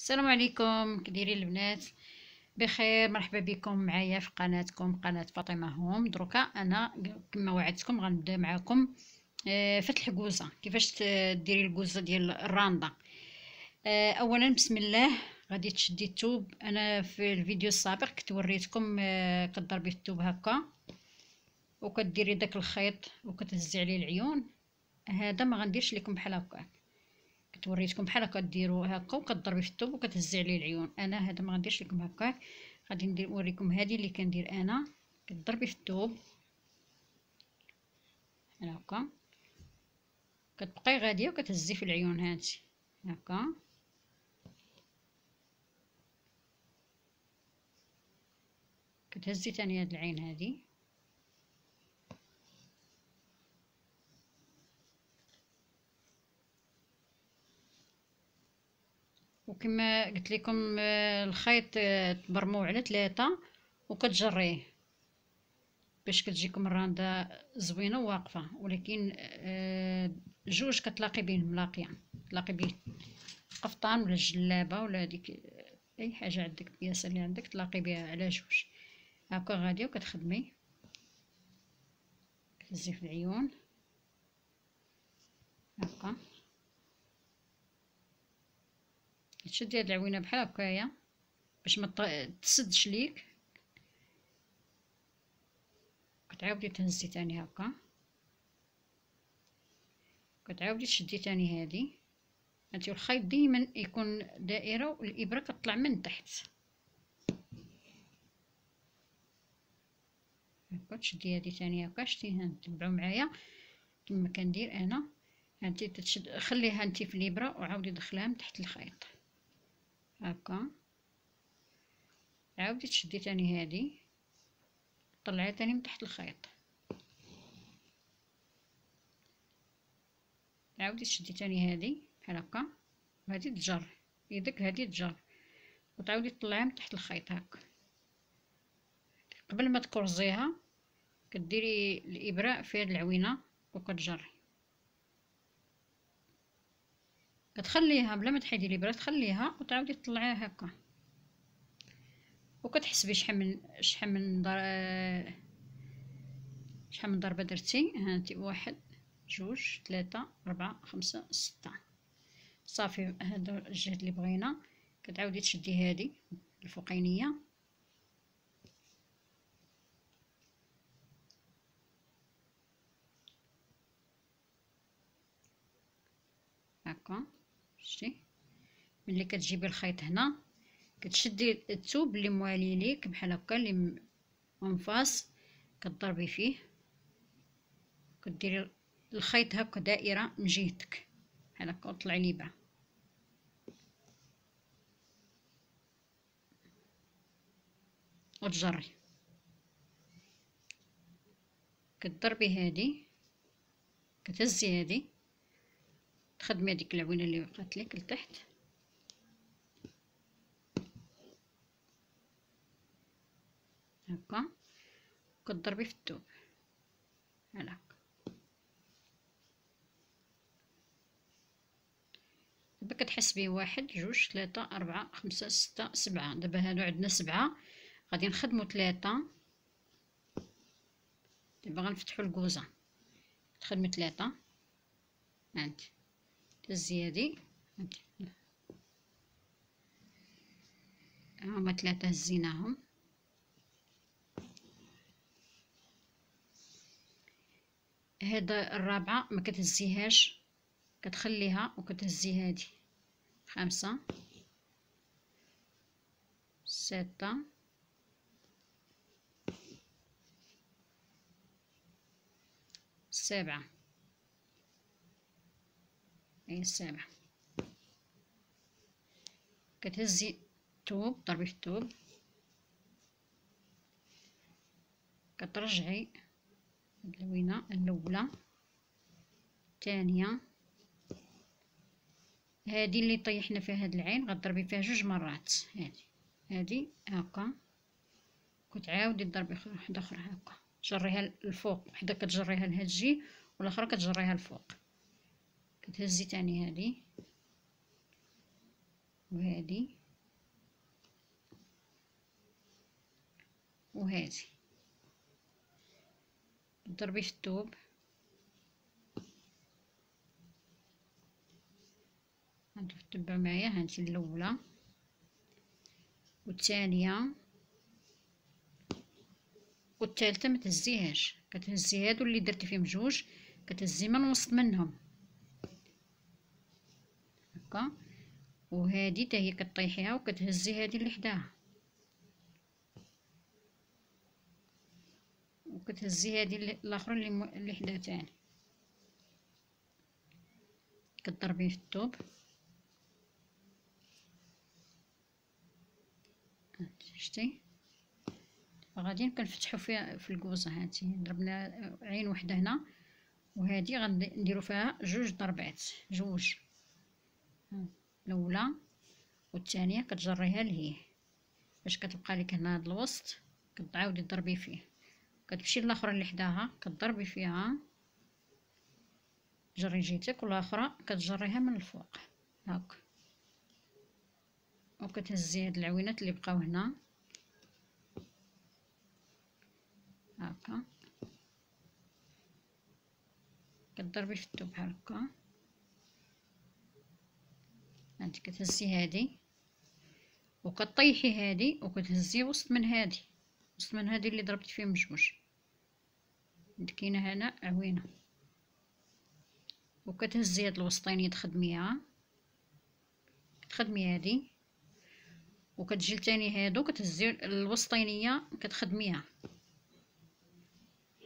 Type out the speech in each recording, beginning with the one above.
السلام عليكم كديرين البنات؟ بخير مرحبا بكم معايا في قناتكم قناة فاطمة هوم. دروكا أنا كما وعدتكم غنبدأ معكم آه، فتح كوزه كيفاش ديري الكوزة ديال الراندا؟ آه، اولا بسم الله غادي تشدي الثوب أنا في الفيديو السابق كنت وريتكم آه، كضربي الثوب هكا وكديري داك الخيط وكتهزي عليه العيون. هذا ما غنديرش لكم بحال هكا. كنت وريتكم بحال هكا ديروا هكا وكضربي في الثوب وكتهزي عليه العيون. أنا هذا ما غنديرش لكم هكاك غادي ندير نوريكم هذه اللي كندير أنا. كتضربي في الثوب. هكا. كتبقاي غادية وكتهزي في العيون هانتي هكا. كتهزي تاني هاد العين هادي. وكما قلت لكم آه، الخيط آه، تبرموه على ثلاثة وكتجريه باش كتجيكم الرانده زوينة وواقفة. ولكن آه، جوج كتلاقي بين ملاقية تلاقي بين قفطان ولا جلابة ولا ديك أي حاجة عندك البياسه اللي عندك تلاقي بها على جوج. هكا غاديه وكتخدمي. كتهزي في العيون. هكا تشدي هاد العوينة بحال هكايا باش ما تسدش ليك. كتعاودي تهزي تاني هكا. كتعاودي تشدي تاني هادي. هانتي الخيط ديما يكون دائرة والإبرة كتطلع من تحت. هكا تشدي هادي تاني هكا شتي تبعوا معايا كما كندير أنا. هانتي تشد خليها انت في الإبرة وعاودي دخليها من تحت الخيط. هكا. عاودي تشدي تاني هادي. طلعي تاني من تحت الخيط. عاودي تشدي تاني هادي بحال هكا. وهادي تجر. يدك هادي تجر. وتعاودي تطلعيها من تحت الخيط هكا. قبل ما تكرزيها كديري الابره في هاد العوينة وكتجري. كتخليها بلا ما تحيدي الابره تخليها وتعاودي تطلعيها هكا. وكتحسبي شحال من شحال من ضر... شحال من ضربة درتي. هانتي واحد جوج ثلاثة أربعة خمسة ستة. صافي هادو الجهد اللي بغينا. كتعاودي تشدي هادي الفوقينية هكا شتي ملي كتجيبي الخيط هنا كتشدي الثوب اللي موالي ليك بحال هكا اللي منفاس كتضربي فيه. كديري الخيط هكا دائرة من جهتك بحال هكا وطلعي الابره وتجري. كتضربي هادي كتهزي هادي. تخدمي هذيك العوينة اللي وقعت لك لتحت. هكا. كتضربي في الثوب. هكا دابا كتحسبي واحد جوج ثلاثة أربعة خمسة ستة سبعة. دابا هادو عندنا سبعة. غادي نخدمو ثلاثة. دابا غنفتحو الكوزة. تخدمي ثلاثة. هانتي الزيادي هما ثلاثة هزيناهم. هذا الرابعة ما كتهزيهاش. كتخليها وكتهزي هادي. خمسة. ستة. سبعة. هي السابعة كتهزي الثوب ضربي في الثوب كترجعي اللوينة الأولى الثانية. هادي اللي طيحنا فيها هاد العين غتضربي فيها جوج مرات. هادي. هادي هكا كتعاودي تضربي وحدة أخرى هكا جريها الفوق. وحدة كتجريها لهاد الجي والاخرى كتجريها الفوق كتهزي تاني هادي. وهادي. وهادي. ضربي في الثوب هانتو تبعوا معايا هانتي الأولى. والثانيه والثالثه ما تهزيهاش. كتهزي هادو اللي درتي فيهم جوج كتهزي من وسط منهم. هكا وهادي حتى هي كطيحيها وكتهزي هادي اللي حداها وكتهزي هادي الاخرى اللي اللي حداها تاني. كتضربي في الثوب شتي. غادي كنفتحو فيها في الكوزة هانتي ضربنا عين وحدة هنا. وهادي غنديرو فيها جوج ضربات. جوج. الأولى والثانية كتجريها لهيه باش كتبقى لك هنا هاد الوسط كتعاودي تضربي فيه. كتمشي الاخرى اللي حداها كتضربي فيها جري جيتك والاخرى كتجريها من الفوق. هاك. وكتهزي هاد العوينات اللي بقاو هنا. هاكا. كتضربي في الثوب بحال هكا هانتي كتهزي هادي وكطيحي هادي وكتهزي وسط من هادي. وسط من هادي اللي ضربت فيهم بجوج كاينة هنا عوينة. وكتهزي هاد الوسطانيه تخدميها تخدمي هادي. وكتجي تاني هادو كتهزي الوسطانيه كتخدميها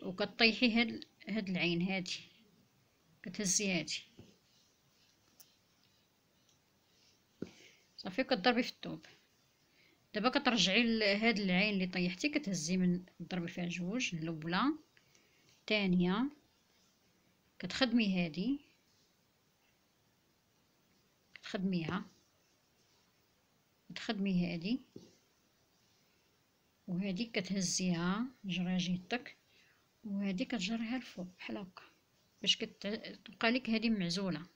وكطيحي هاد هاد العين هادي. كتهزي هادي. صافي كتضربي في الثوب دابا كترجعي لهاد العين اللي طيحتي كتهزي من تضربي فيها جوج الاولى الثانية كتخدمي هادي. كتخدميها. كتخدمي هادي. وهادي كتهزيها جراجيتك. وهادي كتجريها الفوق بحال هكا. باش كتبقى لك هادي معزولة.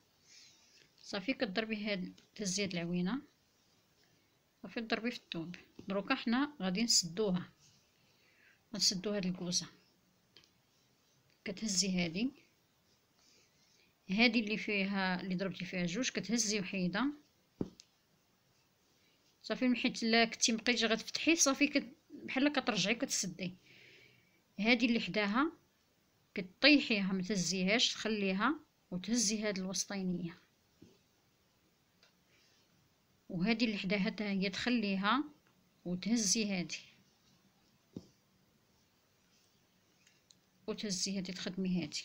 صافي كضربي هاد تهزي هاد العوينة. صافي تضربي في الثوب دروكا حنا غادي نسدوها. غنسدو هاد الكوزه كتهزي هادي. هادي اللي فيها اللي ضربتي فيها جوج كتهزي وحيدة. صافي حيت لا كنتي مبقيتي غتفتحي صافي كت... بحال كترجعي كتسدي هادي اللي حداها كطيحيها ما تهزيهاش تخليها وتهزي هاد الوسطينية. وهادي اللي حداها هي تخليها وتهزي هادي وتهزي هادي تخدمي هادي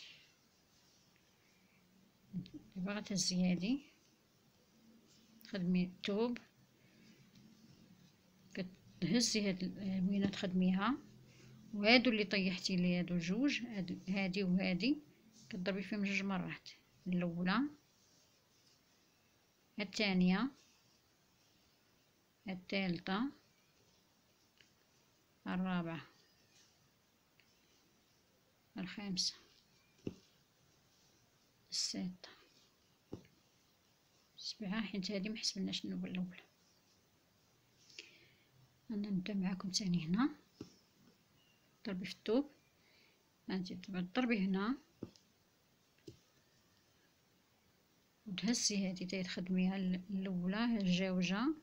دابا غتهزي هادي تخدمي الثوب كتهزي هاد الوينة تخدميها. وهادو اللي طيحتي لي هادو جوج هادي وهادي. كضربي فيهم جوج مرات. الأولى. الثانية. الثالثه الرابعة. الخامسة. السادسه السبعه حيت هادي محسبناش النوبه الاولى أنا نبدأ معاكم ثاني هنا. ضربي في الثوب هانتي تضربي هنا. وتهزي هادي تخدميها الأولى الجاوجة.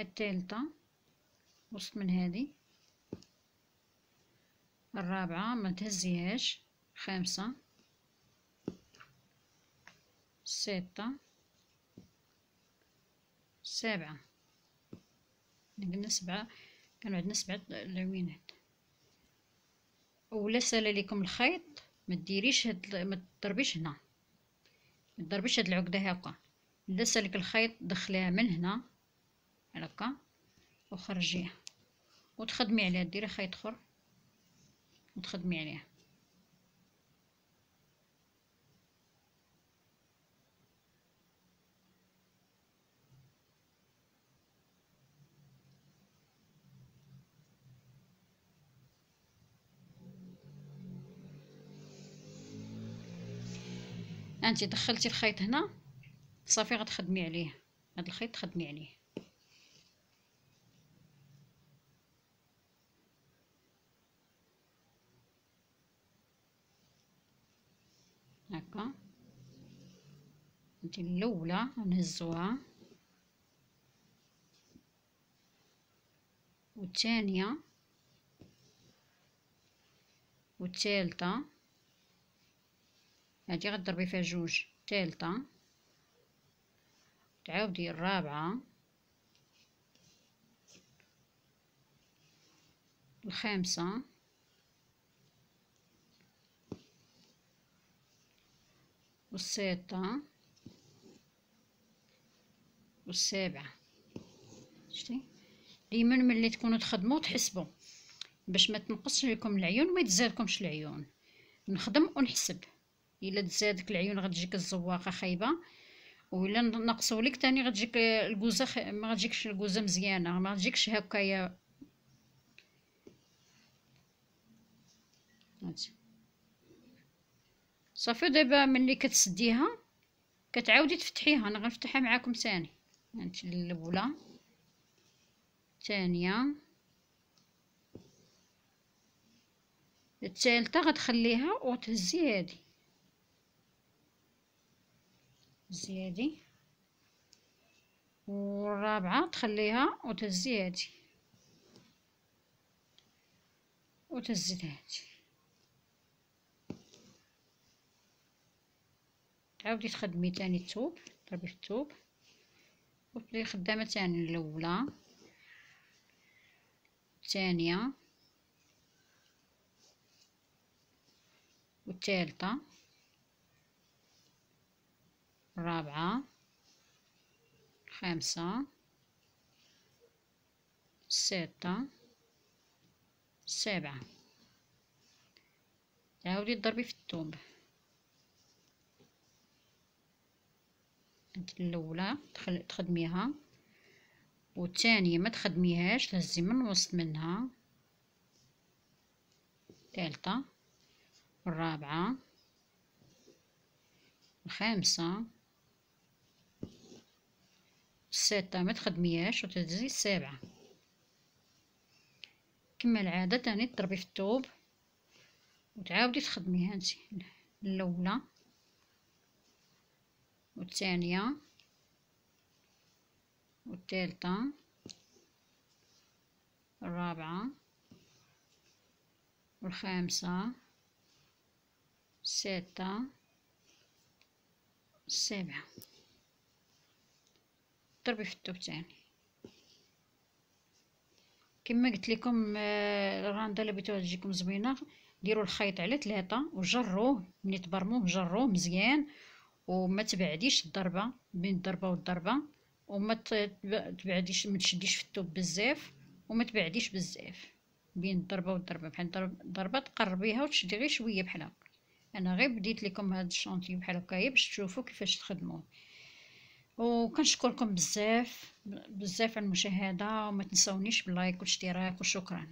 الثالثه وسط من هادي الرابعة ما تهزيهاش. خامسة. السادسه السابعه قلنا سبعه كانوا عندنا سبعة العوينات ولا سال لكم الخيط. ما ديريش هاد ما تضربيش هنا. ما تضربيش هاد العقدة هكا. الا سالك الخيط دخليها من هنا. هكا وخرجيها وتخدمي عليها ديري خيط أخر وتخدمي عليها. انت دخلتي الخيط هنا صافي غتخدمي عليه. هاد الخيط تخدمي عليه هكا هادي الأولى نهزوها والثانية والثالثة. هادي غضربي فيها جوج. الثالثه تعاودي الرابعة. الخامسة. والسادسه والسابعه شتي؟ ديما ملي تكونوا تخدموا تحسبوا. باش ما تنقصش لكم العيون وما يتزادكمش العيون. نخدم ونحسب. إلا تزادك العيون غتجيك الزواقة خايبة ولا نقصوا لك تاني غتجيك الكوزه خ... ما غتجيكش الكوزه مزيانة ما غتجيكش هكايا. صافي دابا ملي كتسديها كتعاودي تفتحيها أنا غنفتحها معاكم ثاني هانتي الأولى. الثانية. الثالثة غتخليها وتهزي هذه تهزي هذه والرابعة تخليها وتهزي هذه وتهزي هذه تعاودي تخدمي تاني الثوب ضربي في الثوب وتبداي خدامه تاني الأولى. الثانية. والثالثة. الرابعة. الخامسة. السادسه السابعة. تعاودي تضربي في الثوب الأولى تخدميها والثانيه ما تخدميهاش تهزي من الوسط منها. الثالثه الرابعة. الخامسة. السادسه ما تخدميهاش وتهزي السابعة. كما العادة تاني تضربي في الثوب وتعاودي تخدميها انت الأولى. والثانية والثالثة الرابعة والخامسة السادسة السابعة ضربي في الثوب تاني. كما قلت لكم آه، الراندا اللي بغيتوها تجيكم زوينة ديروا الخيط على ثلاثة وجروه ملي تبرموه جروه مزيان. وما تبعديش الضربة بين الضربة والضربة وما تبعديش ما تشديش في الثوب بزاف وما تبعديش بزاف بين الضربة والضربة. بحال ضربة تقربيها وتشدي غير شوية بحال هكا. أنا غير بديت لكم هذا الشونطي بحال هكايا باش تشوفوا كيفاش تخدموه. وكنشكركم بزاف بزاف على المشاهدة وما تنسونيش باللايك والاشتراك وشكرا.